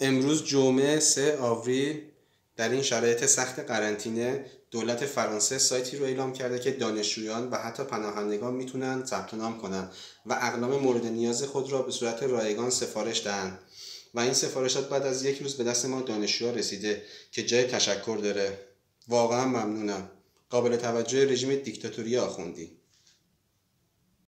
امروز جمعه 3 آوریل در این شرایط سخت قرنطینه دولت فرانسه سایتی رو اعلام کرده که دانشجویان و حتی پناهندگان می‌تونن ثبت نام کنن و اقلام مورد نیاز خود را به صورت رایگان سفارش دهند و این سفارشات بعد از یک روز به دست ما دانشجوها رسیده که جای تشکر داره. واقعا ممنونم. قابل توجه رژیم دیکتاتوری آخوندی.